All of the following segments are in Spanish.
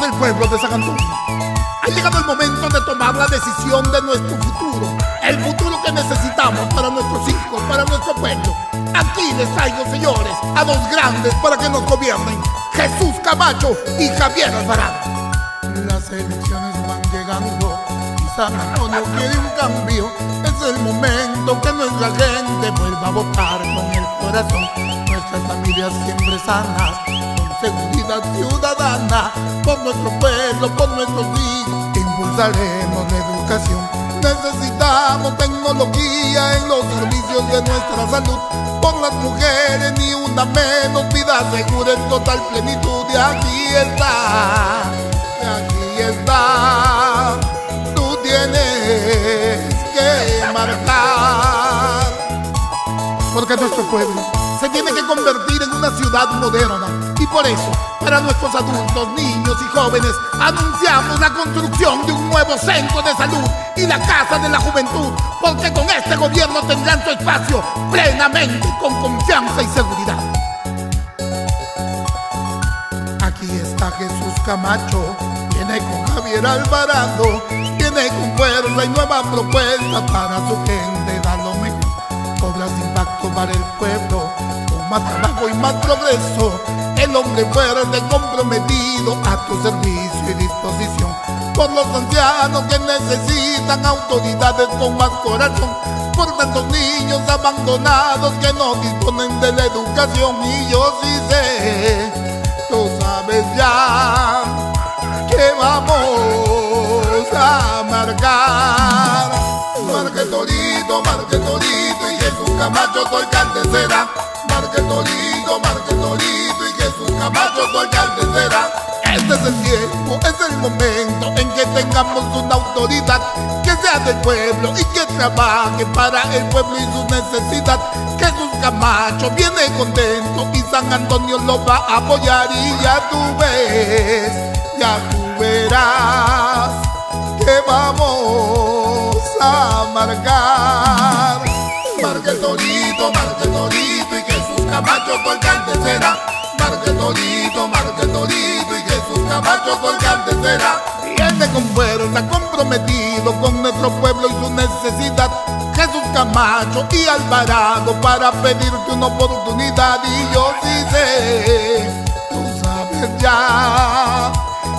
del pueblo de San Antonio, ha llegado el momento de tomar la decisión de nuestro futuro, el futuro que necesitamos para nuestros hijos, para nuestro pueblo. Aquí les traigo, señores, a dos grandes para que nos gobiernen, Jesús Camacho y Javier Alvarado. Las elecciones van llegando y San Antonio quiere un cambio. Es el momento que nuestra gente vuelva a votar con el corazón. Nuestras familias siempre sanas, seguridad ciudadana, por nuestro pueblo, por nuestros hijos, impulsaremos la educación. Necesitamos tecnología en los servicios de nuestra salud. Por las mujeres ni una menos, vida segura en total plenitud. Y aquí está, y aquí está. Tú tienes que marcar. Porque nuestro pueblo se tiene que convertir en una ciudad moderna. Por eso, para nuestros adultos, niños y jóvenes, anunciamos la construcción de un nuevo centro de salud y la Casa de la Juventud, porque con este gobierno tendrán su espacio plenamente con confianza y seguridad. Aquí está Jesús Camacho, viene con Javier Alvarado, viene con fuerza y nueva propuesta para su gente, da lo mejor, obras de impacto para el pueblo, con más trabajo y más progreso, el hombre fuerte comprometido a tu servicio y disposición, por los ancianos que necesitan autoridades con más corazón, por tantos niños abandonados que no disponen de la educación y yo sí sé, tú sabes ya que vamos a marcar. Marque Torito, Marque Torito y Jesús Camacho tu alcalde. Marque Torito, Marque y Jesús Camacho tu alcalde será. Este es el tiempo, es el momento en que tengamos una autoridad que sea del pueblo y que trabaje para el pueblo y su necesidad. Jesús Camacho viene contento y San Antonio lo va a apoyar y ya tú ves, ya tú verás que vamos a marcar. Camacho alcalde será. Marque Torito, Marque Torito y Jesús Camacho alcalde será. Viene con fuerza, comprometido con nuestro pueblo y su necesidad. Jesús Camacho y Alvarado para pedirte una oportunidad y yo sí sé, tú sabes ya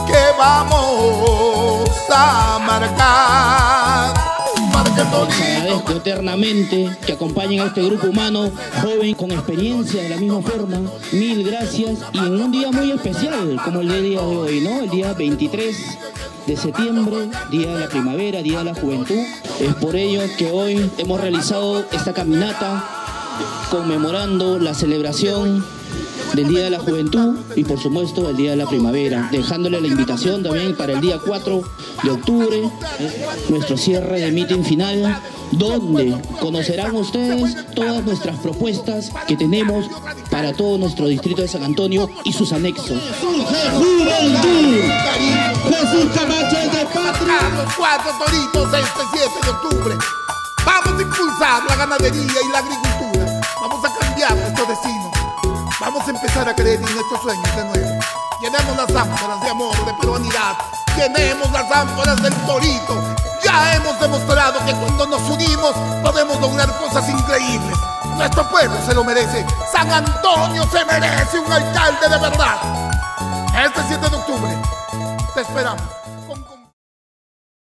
que vamos a marcar. Torito. Agradezco eternamente que acompañen a este grupo humano joven con experiencia de la misma forma. Mil gracias y en un día muy especial como el día de hoy, ¿no? El día 23 de septiembre, Día de la Primavera, Día de la Juventud. Es por ello que hoy hemos realizado esta caminata conmemorando la celebración del Día de la Juventud y por supuesto el Día de la Primavera, dejándole la invitación también para el día 4 de octubre, eh, nuestro cierre de meeting final, donde conocerán ustedes todas nuestras propuestas que tenemos para todo nuestro distrito de San Antonio y sus anexos. Juventud. Jesús Camacho de patria. los cuatro toritos este 7 de octubre. Vamos a impulsar la ganadería y la agricultura. Vamos a cambiar nuestro destino. Vamos a empezar a creer en nuestros sueños de nuevo. Llenemos las ánforas de amor, de peruanidad. Llenemos las ánforas del torito. Ya hemos demostrado que cuando nos unimos podemos lograr cosas increíbles. Nuestro pueblo se lo merece. San Antonio se merece un alcalde de verdad. Este 7 de octubre te esperamos.